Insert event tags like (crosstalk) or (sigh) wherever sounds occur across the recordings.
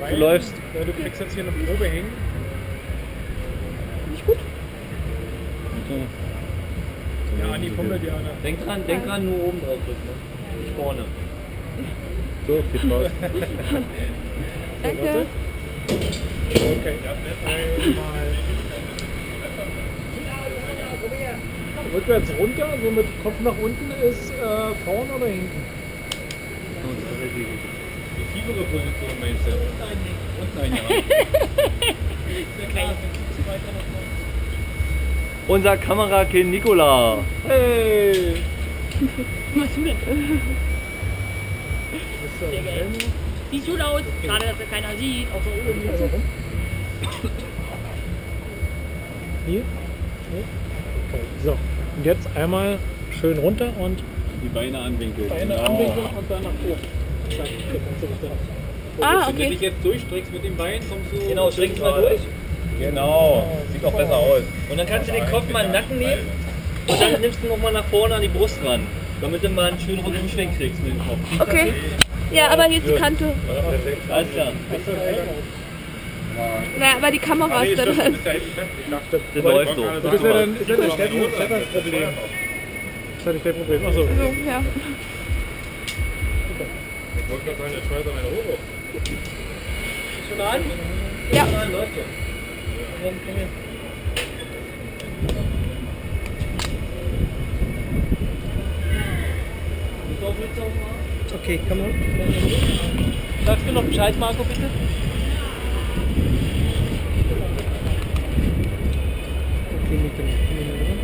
weil, Du läufst. Weil du kriegst jetzt hier eine Probe hängen. Nicht gut? Ja, Anni, fummelt ja einer. Denk dran, denk dran, nur oben drauf drücken. Ne? Nicht vorne. (laughs) So, viel (laughs) Spaß. Danke. Okay, einmal. Rückwärts runter, so mit Kopf nach unten ist äh, vorne oder hinten? Tiefere Position meinst du? Unten ein (laughs) Unser Kamerakind Nikola. Hey! Was du denn? Ist das Helm? Sieht gut aus. Schade, dass er keiner sieht. Außer oben. Hier? Hier? Okay, so. Und jetzt einmal schön runter und Die Beine anwinkeln. Beine Genau. anwinkeln und dann nach oben. Dann. Ah, Wenn du dich okay. jetzt durchstreckst mit dem Bein, kommst du... Genau, streckst mal durch. Genau, sieht auch besser aus. Und dann kannst du den Kopf mal in den Nacken nehmen und dann nimmst du nochmal nach vorne an die Brust ran. Damit du mal einen schönen Rückenschwenk kriegst mit dem Kopf. Okay. Ja, aber hier ist die Kante. Alles klar. Naja, aber die Kamera ist da drin. Ich dachte, Das läuft so. das ist ja dann ist ja Steffens Problem. Das ist ja nicht dein Problem. Achso. So, ja. Ich wollte gerade sagen, der schmeißt meine hoch. Schon an? Ja. Schon an, läuft schon. Komm, komm auch mit aufmachen? Okay, komm mal. Sagst du noch Bescheid, Marco, bitte? Okay, Nico. Scheint irgendwie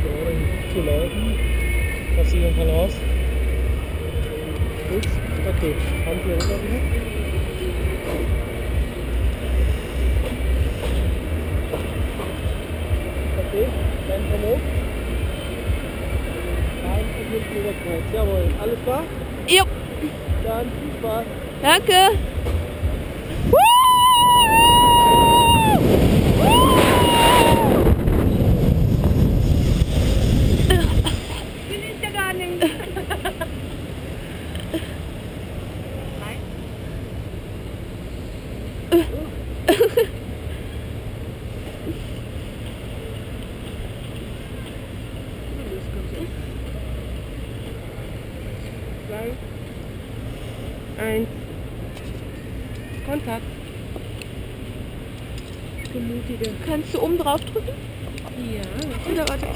gerade zu laufen. Was sieht man aus? Gut. Okay, Hand hier rüber wieder. Okay, dann komm hoch. Nein, ich bin wieder kurz. Jawohl, alles klar? Jo. Dann viel Spaß. Danke. Den ist ja gar nicht. Zwei. Eins. Kontakt. Gemütige. Kannst du oben drauf drücken? Ja. Oder warte.